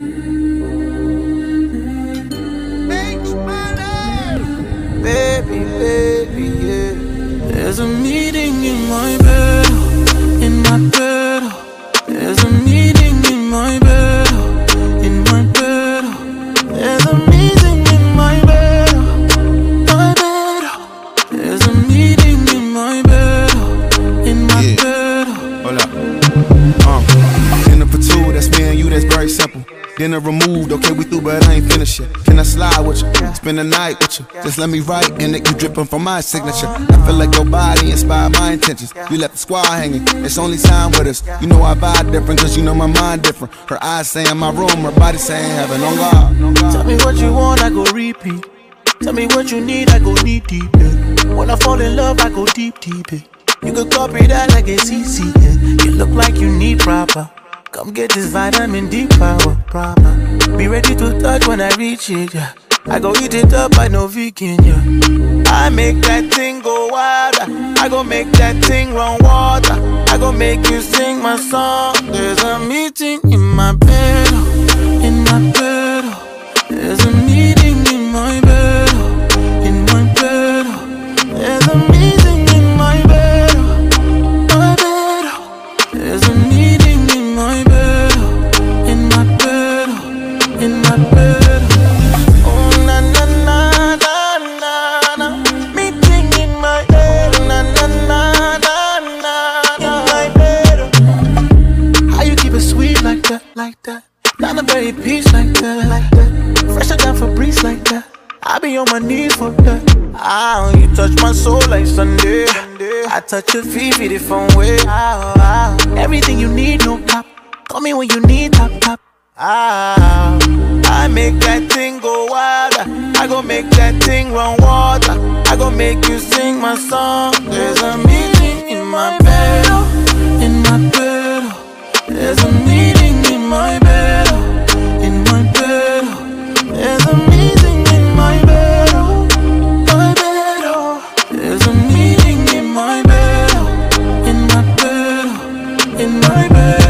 Baby, baby, yeah. There's a meeting in my Dinner removed, okay, we through, but I ain't finished yet. Can I slide with you? Spend the night with you. Just let me write in it, you dripping from my signature. I feel like your body inspired my intentions. You left the squad hanging, it's only time with us. You know I vibe different, cause you know my mind different. Her eyes saying my room, her body saying heaven on God. Tell me what you want, I go repeat. Tell me what you need, I go deep, deep. Yeah. When I fall in love, I go deep, deep. Yeah. You could copy that like it's easy. Yeah. You look like you need proper. Come get this vitamin D power, proper. Be ready to touch when I reach it. Yeah. I go eat it up, I know vegan. Yeah. I make that thing go wild. Ah. I go make that thing run water. I go make you sing my song. There's a meeting in my bed, oh, in my bed. Oh. There's a meeting in my bed, like that? Not a very peace like that, like that. Fresher than Febreze like that. I be on my knees for that. Ah, you touch my soul like Sunday. I touch your feet, the phone way. Ah, ah. Everything you need, no cap. Call me when you need top top. Ah, I make that thing go wild. I go make that thing run water. I go make you sing my song. There's a meeting in my bed, in my bed. in my bed.